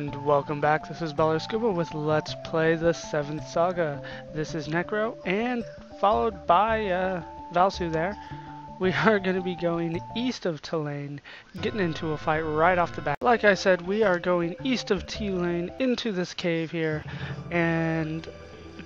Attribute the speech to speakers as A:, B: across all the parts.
A: And welcome back, this is Baller Scuba with Let's Play the 7th Saga. This is Necro, and followed by uh, Valsu there. We are going to be going east of Telaine, getting into a fight right off the bat. Like I said, we are going east of Telaine into this cave here, and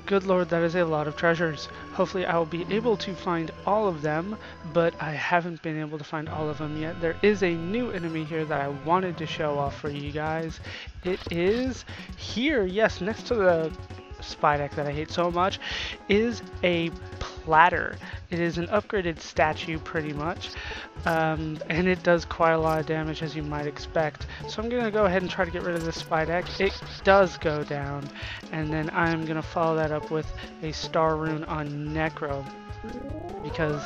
A: good lord, that is a lot of treasures. Hopefully I will be able to find all of them, but I haven't been able to find all of them yet. There is a new enemy here that I wanted to show off for you guys. It is here, yes, next to the Spydeck that I hate so much, is a platter. It is an upgraded statue pretty much, um, and it does quite a lot of damage as you might expect. So I'm going to go ahead and try to get rid of the Spydeck. It does go down, and then I'm going to follow that up with a Star Rune on Necro, because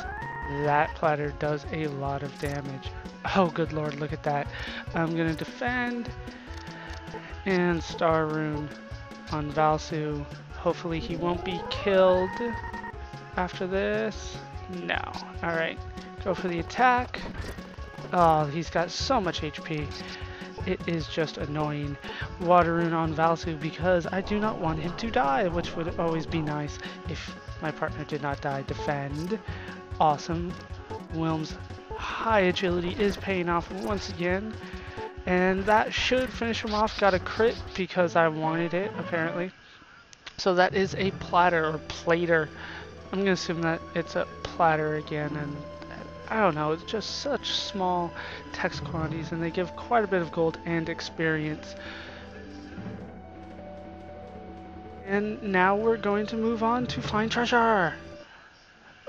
A: that platter does a lot of damage. Oh good lord, look at that. I'm going to defend, and Star Rune on Valsu. Hopefully he won't be killed after this. No. Alright. Go for the attack. Oh, he's got so much HP. It is just annoying. Water Rune on Valsu because I do not want him to die, which would always be nice if my partner did not die. Defend. Awesome. Wilme's high agility is paying off once again. And that should finish him off. Got a crit because I wanted it, apparently. So that is a platter or plater. I'm going to assume that it's a platter again. And I don't know, it's just such small text quantities. And they give quite a bit of gold and experience. And now we're going to move on to find treasure.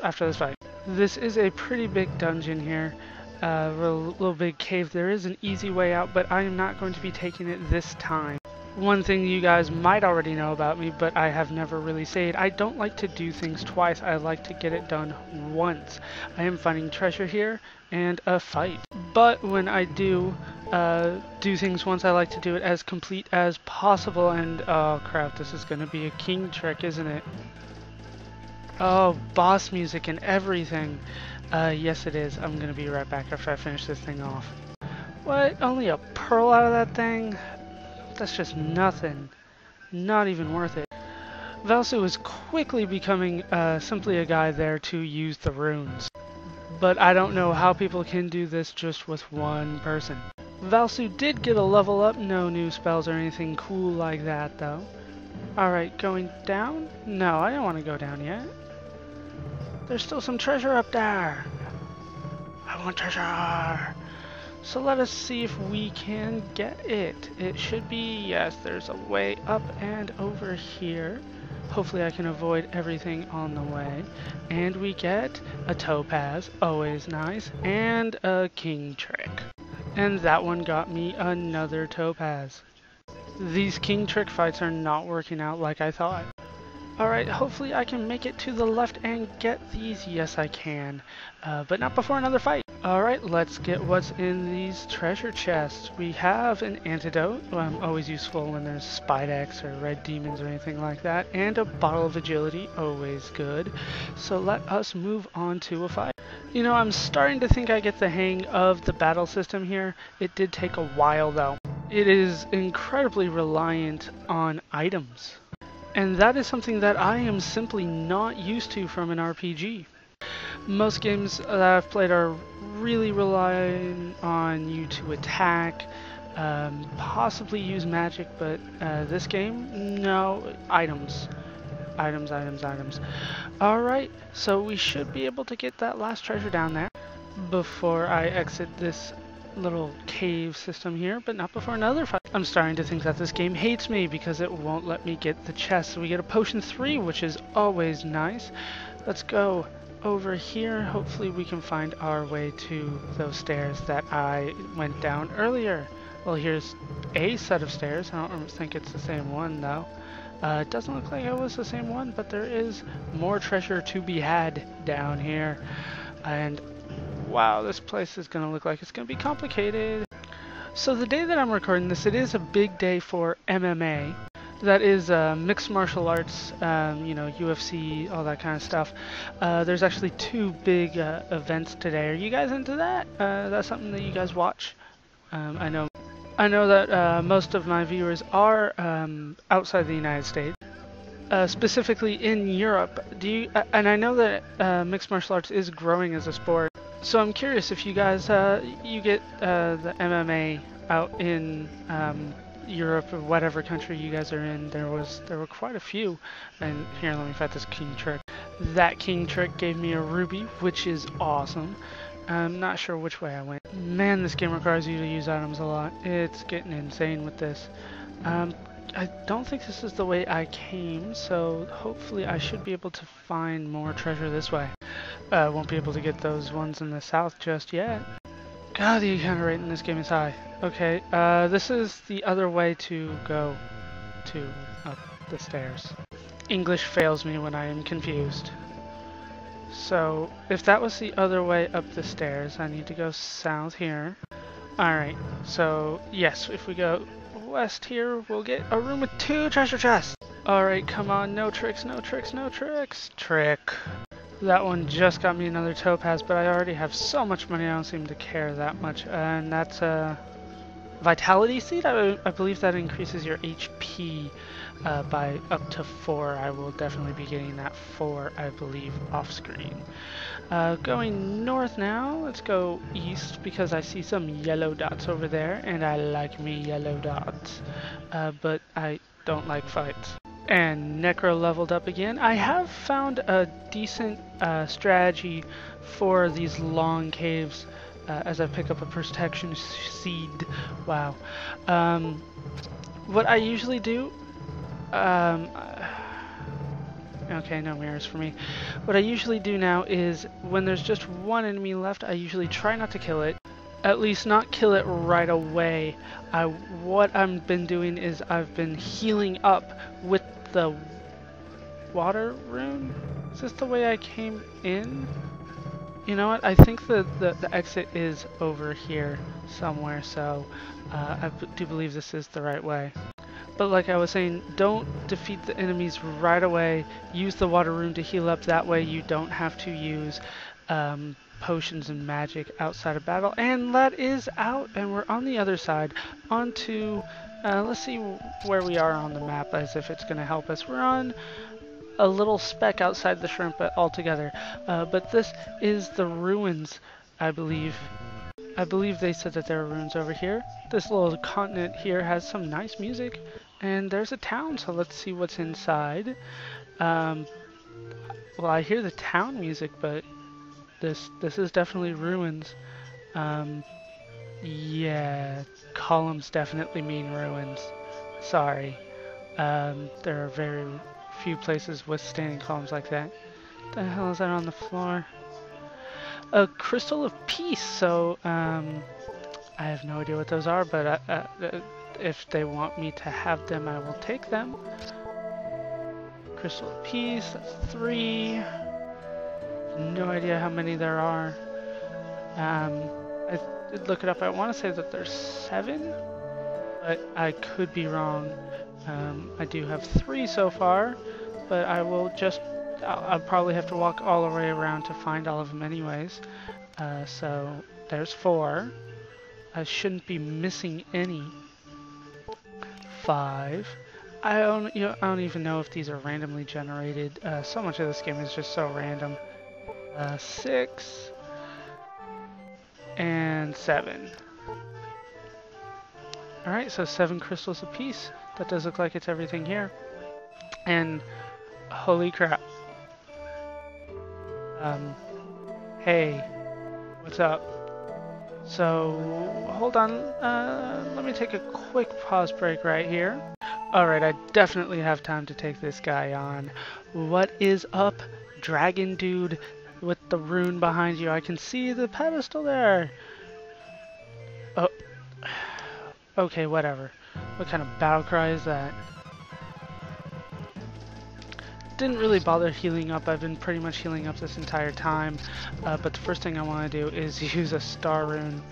A: After this fight. This is a pretty big dungeon here uh, little big cave. There is an easy way out, but I am not going to be taking it this time. One thing you guys might already know about me, but I have never really said, I don't like to do things twice. I like to get it done once. I am finding treasure here and a fight. But when I do uh, do things once, I like to do it as complete as possible. And oh crap, this is going to be a king trick, isn't it? Oh, boss music and everything. Uh, yes it is. I'm gonna be right back after I finish this thing off. What? Only a pearl out of that thing? That's just nothing. Not even worth it. Valsu is quickly becoming uh, simply a guy there to use the runes. But I don't know how people can do this just with one person. Valsu did get a level up, no new spells or anything cool like that though. Alright, going down? No, I don't want to go down yet. There's still some treasure up there. I want treasure. So let us see if we can get it. It should be, yes, there's a way up and over here. Hopefully I can avoid everything on the way. And we get a topaz, always nice, and a king trick. And that one got me another topaz. These king trick fights are not working out like I thought. Alright, hopefully I can make it to the left and get these. Yes, I can. Uh, but not before another fight. Alright, let's get what's in these treasure chests. We have an antidote, um, always useful when there's Spydecks or red demons or anything like that, and a bottle of agility, always good. So let us move on to a fight. You know, I'm starting to think I get the hang of the battle system here. It did take a while though. It is incredibly reliant on items. And that is something that I am simply not used to from an RPG. Most games that I've played are really relying on you to attack, um, possibly use magic, but uh, this game, no, items. Items, items, items. Alright, so we should be able to get that last treasure down there before I exit this little cave system here, but not before another fight. I'm starting to think that this game hates me because it won't let me get the chest. So we get a potion 3, which is always nice. Let's go over here. Hopefully we can find our way to those stairs that I went down earlier. Well, here's a set of stairs. I don't think it's the same one, though. Uh, it doesn't look like it was the same one, but there is more treasure to be had down here. And wow, this place is going to look like it's going to be complicated. So the day that I'm recording this, it is a big day for MMA. That is uh, mixed martial arts, um, you know, UFC, all that kind of stuff. Uh, there's actually two big uh, events today. Are you guys into that? Uh, that's something that you guys watch? Um, I know I know that uh, most of my viewers are um, outside the United States, uh, specifically in Europe. Do you? And I know that uh, mixed martial arts is growing as a sport. So I'm curious if you guys uh, you get uh, the MMA out in um, Europe or whatever country you guys are in. There was there were quite a few. And here, let me fight this king trick. That king trick gave me a ruby, which is awesome. I'm not sure which way I went. Man, this game requires you to use items a lot. It's getting insane with this. Um, I don't think this is the way I came, so hopefully I should be able to find more treasure this way. Uh, won't be able to get those ones in the south just yet. God, the encounter rate in this game is high. Okay, uh, this is the other way to go to up the stairs. English fails me when I am confused. So, if that was the other way up the stairs, I need to go south here. Alright, so yes, if we go west here, we'll get a room with two treasure chests. Alright, come on, no tricks, no tricks, no tricks. Trick. That one just got me another topaz, but I already have so much money I don't seem to care that much. And that's a vitality seed. I, I believe that increases your HP uh, by up to four. I will definitely be getting that four, I believe, off screen. Uh, going north now, let's go east because I see some yellow dots over there, and I like me yellow dots, uh, but I don't like fights. And Necro leveled up again. I have found a decent uh, strategy for these long caves uh, as I pick up a protection seed. Wow. Um, what I usually do um, okay, no mirrors for me. What I usually do now is when there's just one enemy left, I usually try not to kill it. At least not kill it right away. I, what I've been doing is I've been healing up with the water rune. Is this the way I came in? You know what? I think the, the, the exit is over here somewhere, so uh, I do believe this is the right way. But like I was saying, don't defeat the enemies right away. Use the water rune to heal up. That way you don't have to use um, potions and magic outside of battle. And that is out, and we're on the other side. On to, uh, let's see where we are on the map as if it's going to help us. We're on a little speck outside the shrimp altogether. Uh, but this is the ruins, I believe. I believe they said that there are ruins over here. This little continent here has some nice music. And there's a town, so let's see what's inside. Um, well, I hear the town music, but this this is definitely ruins. Um, yeah, columns definitely mean ruins. Sorry. Um, there are very few places with standing columns like that. The hell is that on the floor? A crystal of peace. So, um, I have no idea what those are, but uh, uh, if they want me to have them, I will take them. Crystal of Peace, that's three. No idea how many there are. Um, I did look it up. I want to say that there's seven, but I could be wrong. Um, I do have three so far, but I will just, I'll, I'll, probably have to walk all the way around to find all of them anyways. Uh, so there's four. I shouldn't be missing any five. I don't, you know, I don't even know if these are randomly generated. Uh, so much of this game is just so random. Uh, six and seven. Alright, so seven crystals apiece. That does look like it's everything here. And holy crap. Um, hey, what's up? So, hold on, uh, let me take a quick pause break right here. Alright, I definitely have time to take this guy on. What is up, dragon dude with the rune behind you? I can see the pedestal there. Oh, okay, whatever. What kind of battle cry is that? didn't really bother healing up. I've been pretty much healing up this entire time. Uh, but the first thing I want to do is use a star rune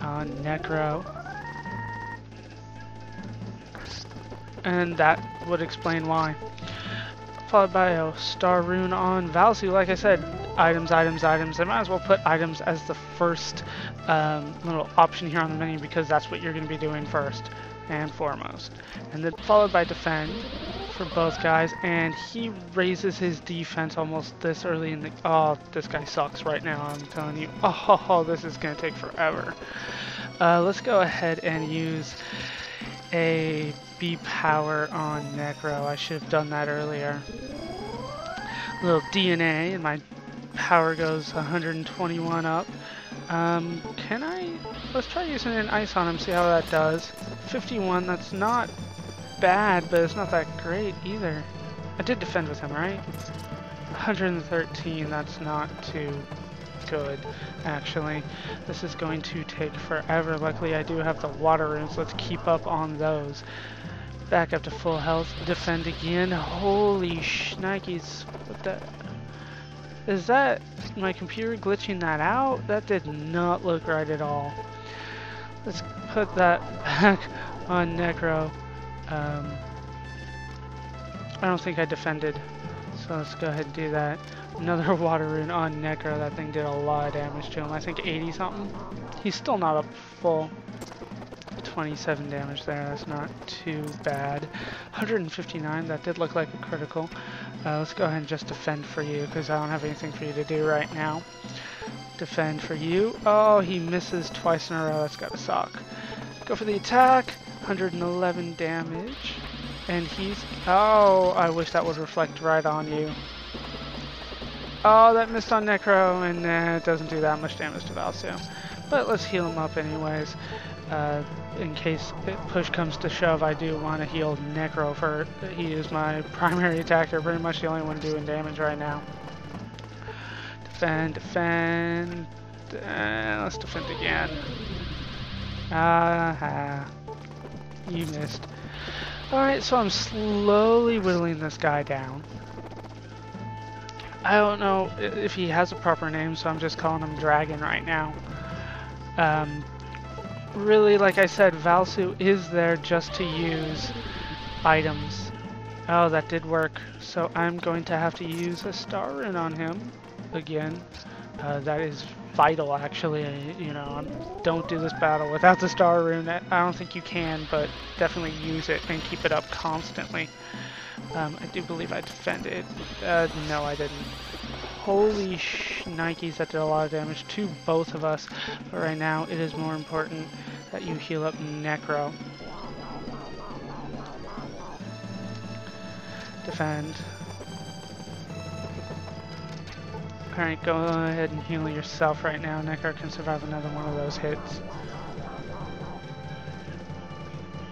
A: on Necro. And that would explain why. Followed by a star rune on Valsu. Like I said, items, items, items. I might as well put items as the first um, little option here on the menu because that's what you're going to be doing first and foremost. And then followed by defend for both guys, and he raises his defense almost this early in the... Oh, this guy sucks right now, I'm telling you. Oh, this is going to take forever. Uh, let's go ahead and use a B power on Necro. I should have done that earlier. A little DNA, and my power goes 121 up. Um, can I... Let's try using an ice on him, see how that does. 51, that's not bad, but it's not that great either. I did defend with him, right? 113, that's not too good, actually. This is going to take forever. Luckily, I do have the water runes. Let's keep up on those. Back up to full health. Defend again. Holy shnikes. What the... Is that my computer glitching that out? That did not look right at all. Let's put that back on Necro. Um, I don't think I defended, so let's go ahead and do that. Another water rune on Necro. That thing did a lot of damage to him. I think 80 something. He's still not up full. 27 damage there. That's not too bad. 159. That did look like a critical. Uh, let's go ahead and just defend for you because I don't have anything for you to do right now. Defend for you. Oh, he misses twice in a row. That's gotta suck. Go for the attack. 111 damage. And he's... Oh, I wish that would reflect right on you. Oh, that missed on Necro, and uh, it doesn't do that much damage to Valsu. But let's heal him up anyways. Uh, in case push comes to shove, I do want to heal Necro for... He is my primary attacker, pretty much the only one doing damage right now. Defend, defend... Uh, let's defend again. Ah, uh, you missed. Alright, so I'm slowly whittling this guy down. I don't know if he has a proper name, so I'm just calling him Dragon right now. Um, really, like I said, Valsu is there just to use items. Oh, that did work. So I'm going to have to use a star rune on him again. Uh, that is vital, actually. You know, don't do this battle without the star rune. I don't think you can, but definitely use it and keep it up constantly. Um, I do believe I defended. Uh, no, I didn't. Holy shnikes, that did a lot of damage to both of us. But right now, it is more important that you heal up Necro. Defend. Alright, go ahead and heal yourself right now. Necro can survive another one of those hits.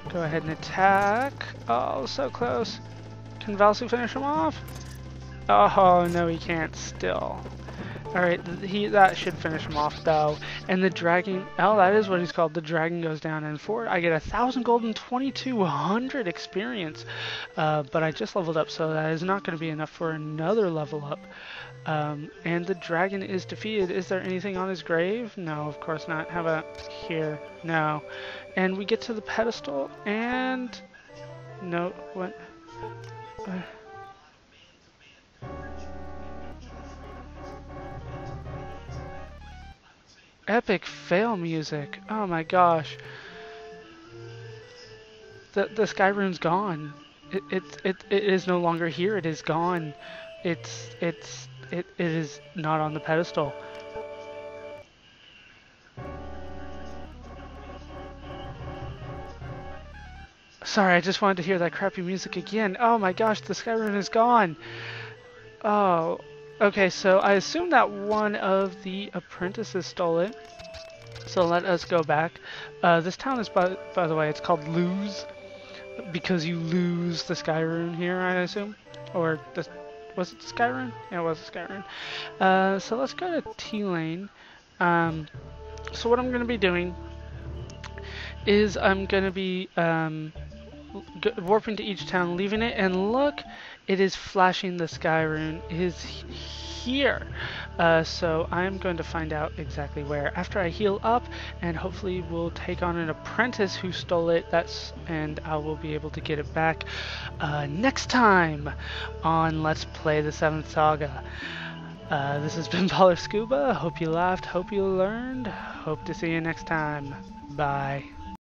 A: Go ahead and attack. Oh, so close. Can Valsu finish him off? Oh, no he can't still. Alright, he that should finish him off though. And the dragon, oh that is what he's called, the dragon goes down and for I get a thousand gold and 2200 experience. Uh, but I just leveled up so that is not going to be enough for another level up. Um, and the dragon is defeated. Is there anything on his grave? No, of course not. How about here? No. And we get to the pedestal and... No, what? Epic fail music. Oh my gosh. The the sky rune's gone. It it it, it is no longer here. It is gone. It's it's it, it is not on the pedestal. Sorry, I just wanted to hear that crappy music again. Oh my gosh, the sky rune is gone. Oh, okay, so I assume that one of the apprentices stole it. So let us go back. Uh, this town is, by, by the way, it's called Luze. Because you lose the sky rune here, I assume. Or, the, was it sky rune? Yeah, it was rune. Uh, so let's go to Telaine. Um, so what I'm going to be doing is I'm going to be... Um, warping to each town, leaving it, and look, it is flashing the sky rune is here. Uh, so I'm going to find out exactly where after I heal up, and hopefully we'll take on an apprentice who stole it. That's and I will be able to get it back uh, next time on Let's Play the Seventh Saga. Uh, this has been Baller Scuba. Hope you laughed. Hope you learned. Hope to see you next time. Bye.